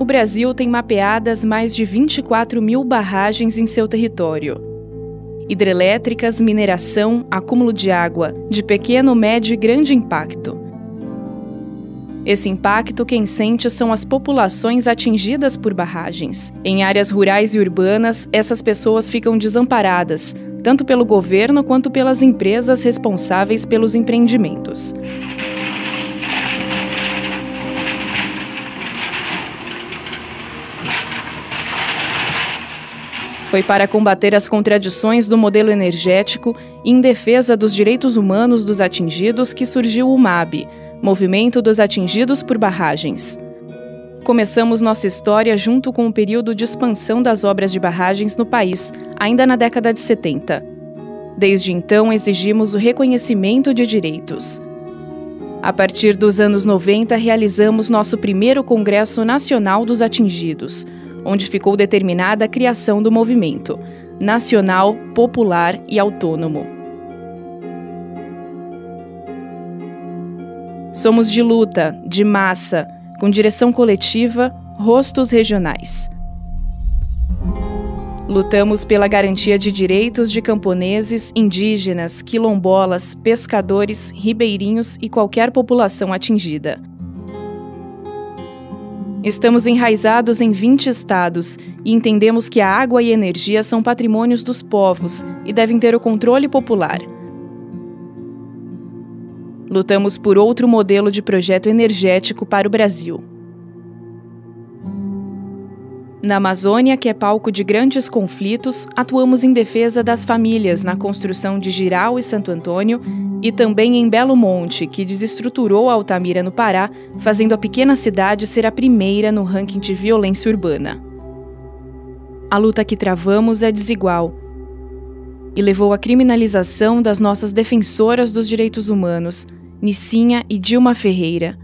O Brasil tem mapeadas mais de 24 mil barragens em seu território. Hidrelétricas, mineração, acúmulo de água, de pequeno, médio e grande impacto. Esse impacto quem sente são as populações atingidas por barragens. Em áreas rurais e urbanas, essas pessoas ficam desamparadas, tanto pelo governo quanto pelas empresas responsáveis pelos empreendimentos. Foi para combater as contradições do modelo energético e em defesa dos direitos humanos dos atingidos que surgiu o MAB, Movimento dos Atingidos por Barragens. Começamos nossa história junto com o período de expansão das obras de barragens no país, ainda na década de 70. Desde então, exigimos o reconhecimento de direitos. A partir dos anos 90, realizamos nosso primeiro Congresso Nacional dos Atingidos, onde ficou determinada a criação do movimento nacional, popular e autônomo. Somos de luta, de massa, com direção coletiva, rostos regionais. Lutamos pela garantia de direitos de camponeses, indígenas, quilombolas, pescadores, ribeirinhos e qualquer população atingida. Estamos enraizados em 20 estados e entendemos que a água e a energia são patrimônios dos povos e devem ter o controle popular. Lutamos por outro modelo de projeto energético para o Brasil. Na Amazônia, que é palco de grandes conflitos, atuamos em defesa das famílias na construção de Giral e Santo Antônio e também em Belo Monte, que desestruturou Altamira no Pará, fazendo a pequena cidade ser a primeira no ranking de violência urbana. A luta que travamos é desigual e levou à criminalização das nossas defensoras dos direitos humanos, Nicinha e Dilma Ferreira.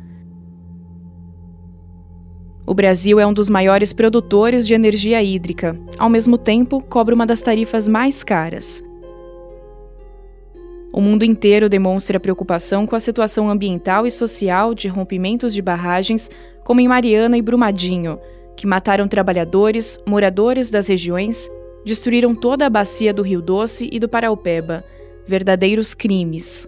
O Brasil é um dos maiores produtores de energia hídrica, ao mesmo tempo, cobra uma das tarifas mais caras. O mundo inteiro demonstra preocupação com a situação ambiental e social de rompimentos de barragens, como em Mariana e Brumadinho, que mataram trabalhadores, moradores das regiões, destruíram toda a bacia do Rio Doce e do Paraupeba. Verdadeiros crimes.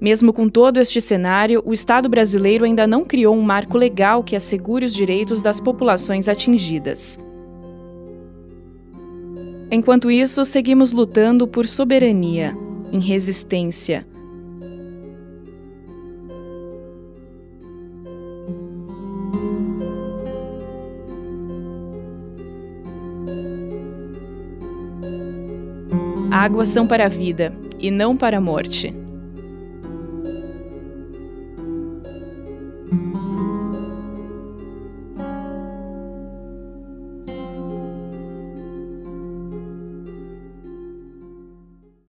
Mesmo com todo este cenário, o Estado brasileiro ainda não criou um marco legal que assegure os direitos das populações atingidas. Enquanto isso, seguimos lutando por soberania, em resistência. Águas são para a vida e não para a morte.